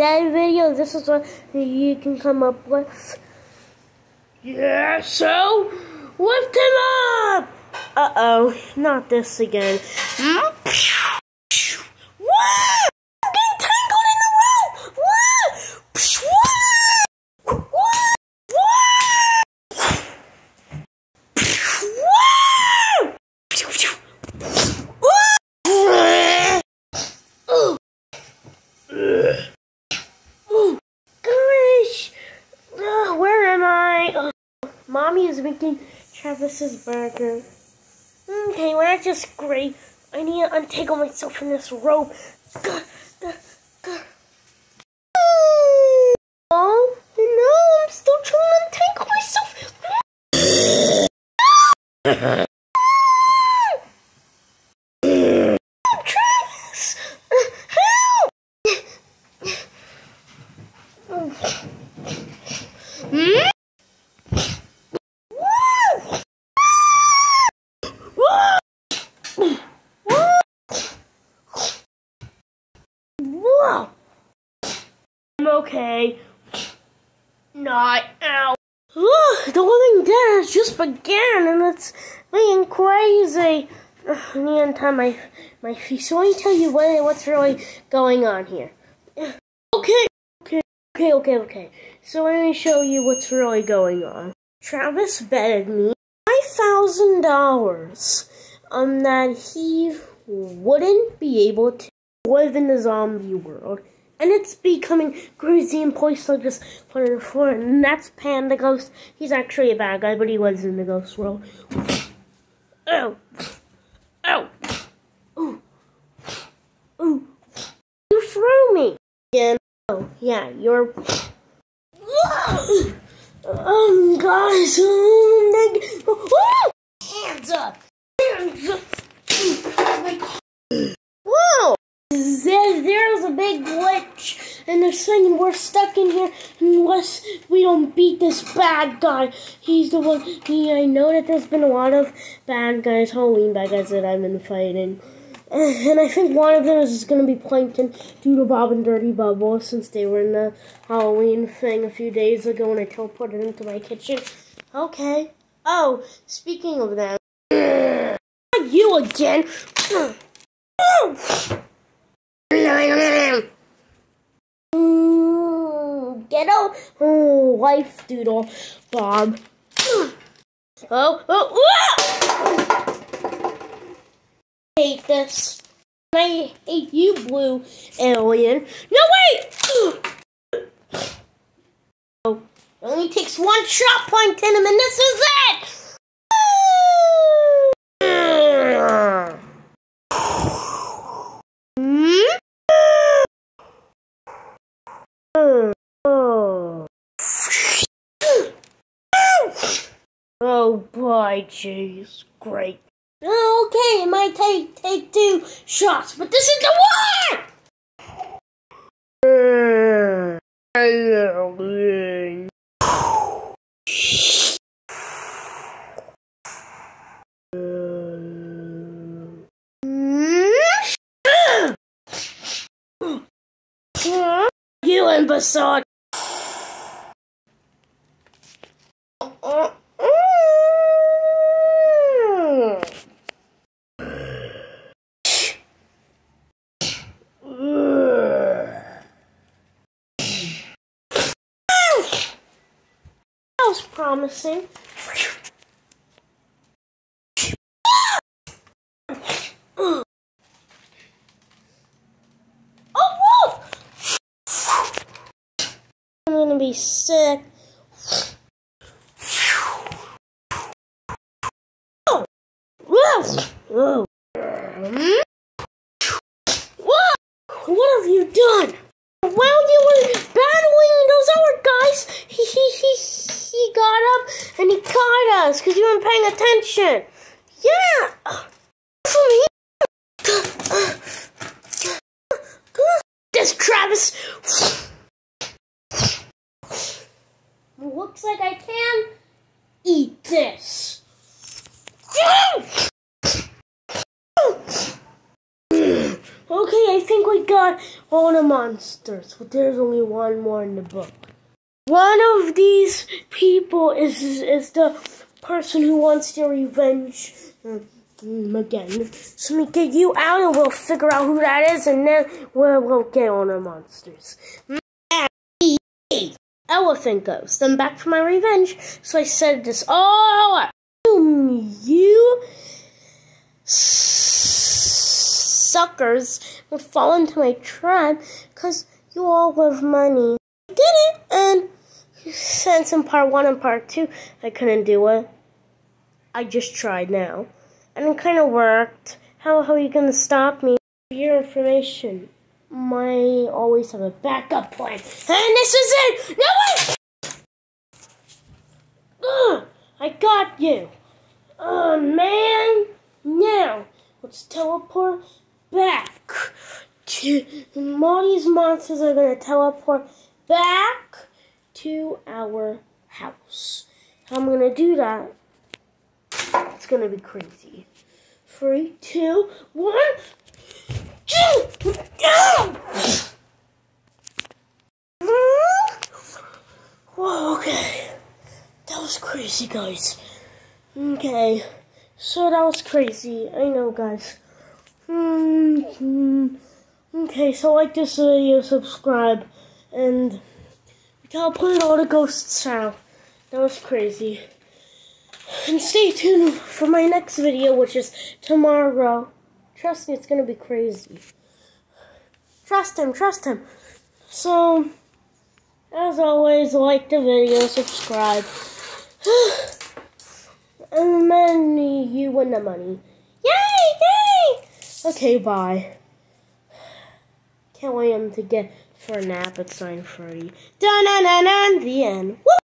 that video, this is what you can come up with. Yeah, so lift him up. Uh oh, not this again. Woo! I'm getting tangled in the rope. Woo! Woo! Oh, gosh! Ugh, where am I? Ugh, Making Travis's burger. Okay, well that's just great. I need to untangle myself from this rope. Gah, gah, gah. Oh, no, I'm still trying to untangle myself. Help, Travis! Help! Hmm? Whoa! I'm okay. Not out. Ugh, the living dead has just began and it's being crazy. Ugh, I need to untie my, my feet. So let me tell you what, what's really going on here. Okay, okay, okay, okay, okay. So let me show you what's really going on. Travis betted me $5,000 um, that he wouldn't be able to live in the zombie world. And it's becoming crazy and points like it for and that's Panda Ghost. He's actually a bad guy, but he was in the ghost world. Oh. Oh. Ooh. Ooh. You threw me. Yeah, Oh, yeah, you're um guys, um, like, oh, hands up. Hands up. Whoa! There, there's a big glitch, and they're saying we're stuck in here unless we don't beat this bad guy. He's the one. He, I know that there's been a lot of bad guys, Halloween bad guys that I've been fighting, and I think one of them is going to be Plankton, DoodleBob, and Dirty Bubble, since they were in the Halloween thing a few days ago, and I teleported into my kitchen. Okay. Oh, speaking of that, not you again. Out, oh, life doodle, Bob. Oh, oh, ah! hate this. I hate you, blue alien. No, wait! Oh, it only takes one shot, Plankton, and this is it! Hmm? Oh. Oh boy, jeez, great. Okay, it might take take two shots, but this is the one. You imbecile! That was promising. Oh, whoa! I'm gonna be sick. Whoa! Whoa! What have you done? While you were battling those other guys, he he he he got up and he caught us because you weren't paying attention. Yeah. From here. This Travis. Looks like I can eat this. Okay, I think we got all the monsters, but there's only one more in the book. One of these people is is the person who wants their revenge mm, again. So we get you out and we'll figure out who that is and then we'll, we'll get on the monsters. Elephant Ghost. I'm back for my revenge. So I said this all up. You suckers would fall into my trap because you all love money. I did it and since in part one and part two I couldn't do it. I just tried now. And it kind of worked. How, how are you going to stop me? For your information, my always have a backup plan. And this is it! No way! Ugh, I got you. Oh, man. Now, let's teleport back to... These monsters are going to teleport back to our house. How I'm going to do that it's gonna be crazy. Three, two, one. Whoa, okay. That was crazy, guys. Okay. So that was crazy. I know, guys. Mm -hmm. Okay, so like this video, subscribe, and I'll put all the ghosts out. That was crazy. And stay tuned for my next video, which is tomorrow. Trust me, it's to be crazy. Trust him, trust him. So, as always, like the video, subscribe. and then you win the money. Yay, yay! Okay, bye. Can't wait to get for a nap at 9.30. Dun-dun-dun-dun, the end. Woo!